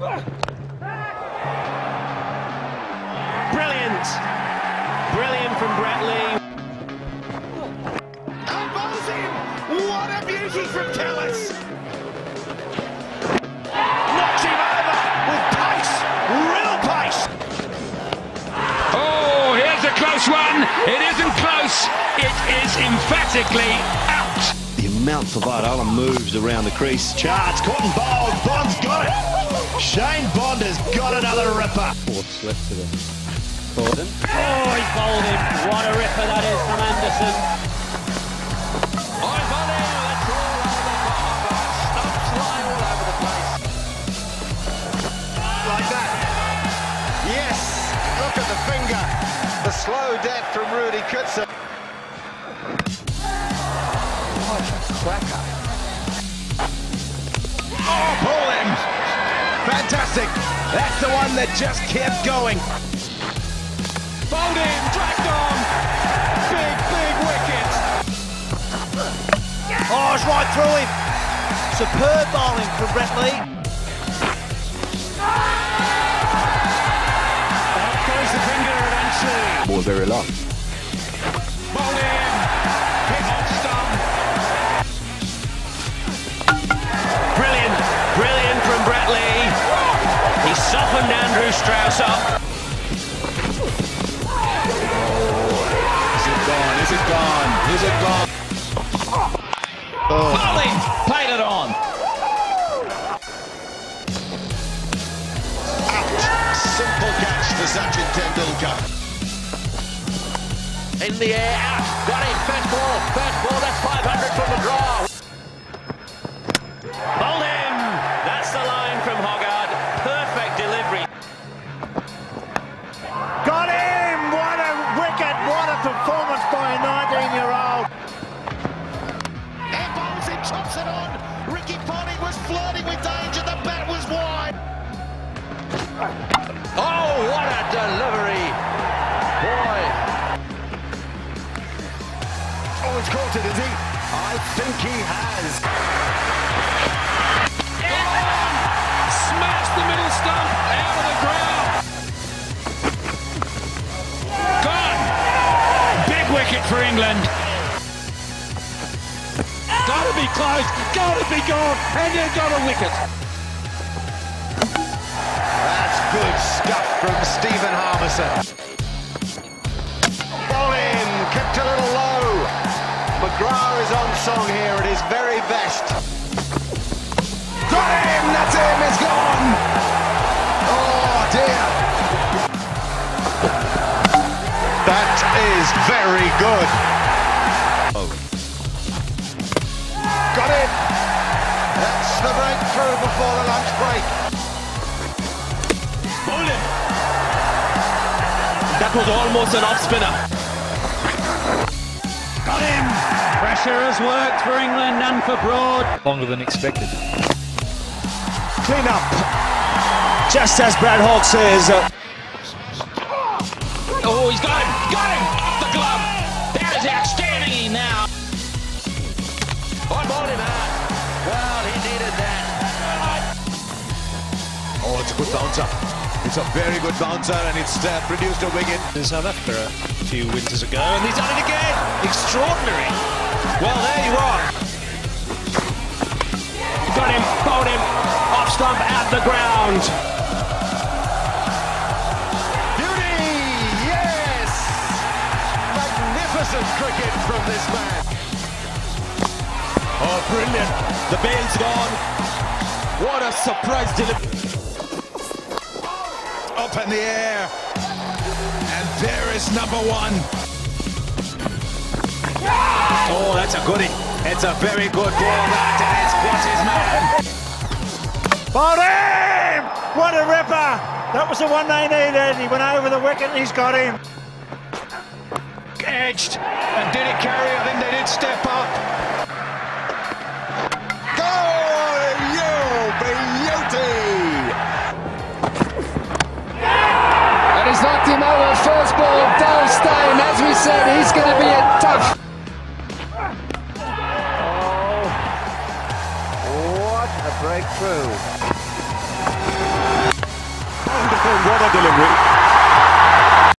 Brilliant. Brilliant from Brett Lee. Elbows in! What a beauty from Tellis! Knocks him over with pace! Real pace! Oh, here's a close one. It isn't close. It is emphatically out. The amount Favadola moves around the crease. Charts, caught and bowled. Bond's got it. Shane Bond has got another ripper. Fourth left to the Gordon. Oh, he's bowled him. What a ripper that is from Anderson. I've on him! That's all over the park. Stumps lie all over the place. Like that. Yes! Look at the finger. The slow death from Rudi Koertzen. Oh, what a cracker. Oh, pull one that just kept going. Bowled him, dragged on. Big, big wicket. Oh, it's right through him. Superb bowling from Brett Lee. Up goes the finger eventually. Ball very low. Softened Andrew Strauss up. Is it gone? Is it gone? Is it gone? Oh. Bowling! Played it on. Out. Simple catch to Sachin Tendulkar. In the air, out. Got him. First ball. First ball. That's 500 from McGrath. Bowled chops it on. Ricky Ponting was flirting with danger. The bat was wide. Oh, what a delivery. Boy. Oh, he's caught it, is he? I think he has. Smashed the middle stump out of the ground. Gone. Big wicket for England. Gotta be close. Gotta be gone. And you got a wicket. That's good stuff from Stephen Harmison. Bowling, kept a little low. McGrath is on song here at his very best. Got him! That's him! It's gone! Oh dear! That is very good. Before the lunch break. That was almost an off spinner. Got him! Pressure has worked for England and for Broad. Longer than expected. Clean up. Just as Brad Hawk says. Uh, Oh, he's got him. Got him. Bouncer. It's a very good bouncer, and it's uh, produced a wicket. in South Africa a few winters ago, and he's done it again. Extraordinary. Well, there you are. Got him. Bowled him. Off stump out the ground. Beauty! Yes! Magnificent cricket from this man. Oh, brilliant. The bail's gone. What a surprise delivery. Up in the air. And there is number one. Oh, that's a goodie. It's a very good ball, that, and it's got his man. What a ripper! That was the one they needed. He went over the wicket and he's got him. Edged. And did it carry? I think they did step up. as we said, he's going to be a tough. Oh, what a breakthrough. Wonderful, what a delivery.